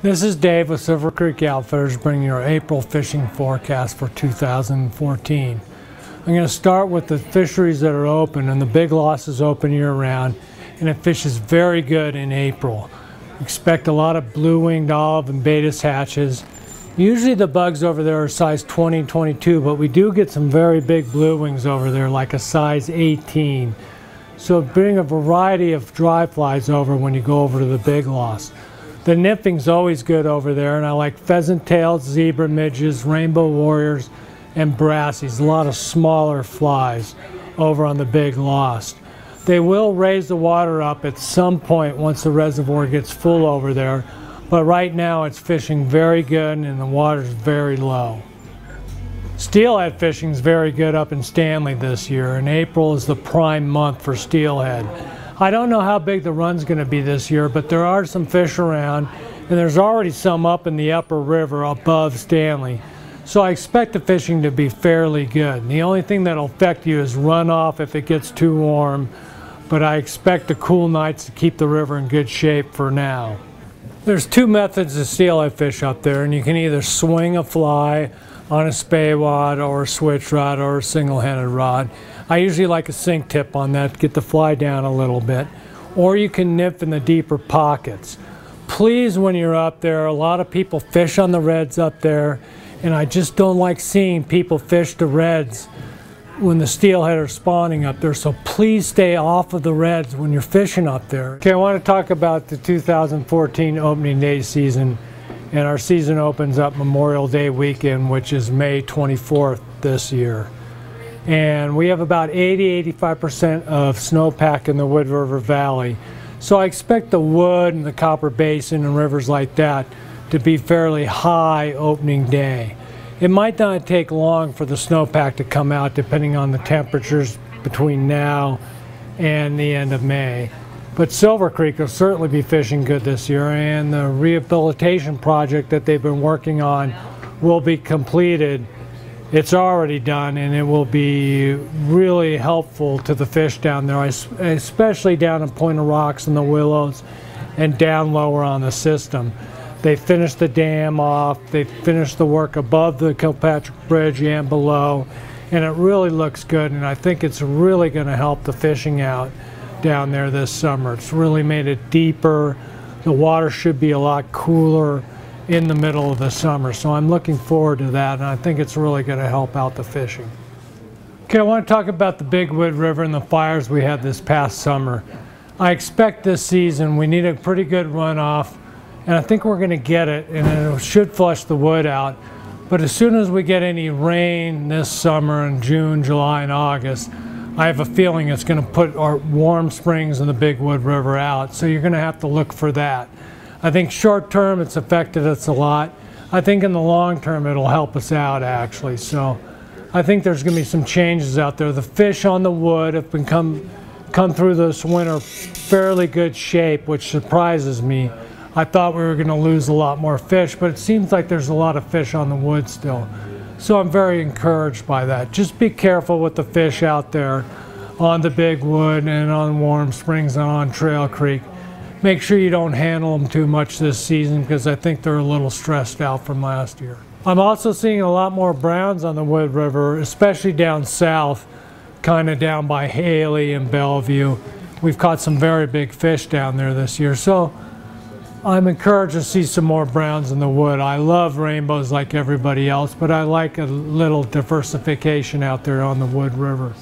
This is Dave with Silver Creek Outfitters bringing your April fishing forecast for 2014. I'm going to start with the fisheries that are open and the Big Lost is open year round and it fishes very good in April. Expect a lot of blue-winged olive and Baetis hatches. Usually the bugs over there are size 20 22 but we do get some very big blue wings over there like a size 18. So bring a variety of dry flies over when you go over to the Big Lost. The nymphing's always good over there, and I like pheasant tails, zebra midges, rainbow warriors, and brassies. A lot of smaller flies over on the Big Lost. They will raise the water up at some point once the reservoir gets full over there, but right now it's fishing very good and the water's very low. Steelhead fishing is very good up in Stanley this year, and April is the prime month for steelhead. I don't know how big the run's going to be this year, but there are some fish around, and there's already some up in the upper river above Stanley. So I expect the fishing to be fairly good. The only thing that'll affect you is runoff if it gets too warm, but I expect the cool nights to keep the river in good shape for now. There's two methods to steelhead fish up there, and you can either swing a fly on a Spey rod or a switch rod or a single-handed rod. I usually like a sink tip on that, to get the fly down a little bit. Or you can nip in the deeper pockets. Please, when you're up there, a lot of people fish on the redds up there, and I just don't like seeing people fish the redds when the steelhead are spawning up there. So please stay off of the redds when you're fishing up there. Okay, I want to talk about the 2014 opening day season and our season opens up Memorial Day weekend, which is May 24th this year. And we have about 80-85% of snowpack in the Wood River Valley. So I expect the Wood and the Copper Basin and rivers like that to be fairly high opening day. It might not take long for the snowpack to come out depending on the temperatures between now and the end of May. But Silver Creek will certainly be fishing good this year, and the rehabilitation project that they've been working on will be completed. It's already done, and it will be really helpful to the fish down there, especially down in Point of Rocks and the Willows and down lower on the system. They finished the dam off, they finished the work above the Kilpatrick Bridge and below, and it really looks good, and I think it's really going to help the fishing out down there this summer. It's really made it deeper. The water should be a lot cooler in the middle of the summer. So I'm looking forward to that and I think it's really going to help out the fishing. Okay, I want to talk about the Big Wood River and the fires we had this past summer. I expect this season we need a pretty good runoff and I think we're going to get it and it should flush the wood out. But as soon as we get any rain this summer in June, July, and August, I have a feeling it's going to put our warm springs in the Big Wood River out. So you're going to have to look for that. I think short term it's affected us a lot. I think in the long term it'll help us out actually. So I think there's going to be some changes out there. The fish on the wood have been come, come through this winter fairly good shape, which surprises me. I thought we were going to lose a lot more fish, but it seems like there's a lot of fish on the wood still. So I'm very encouraged by that. Just be careful with the fish out there on the Big Wood and on Warm Springs and on Trail Creek. Make sure you don't handle them too much this season because I think they're a little stressed out from last year. I'm also seeing a lot more browns on the Wood River, especially down south, kind of down by Hailey and Bellevue. We've caught some very big fish down there this year. So I'm encouraged to see some more browns in the wood. I love rainbows like everybody else, but I like a little diversification out there on the Wood River.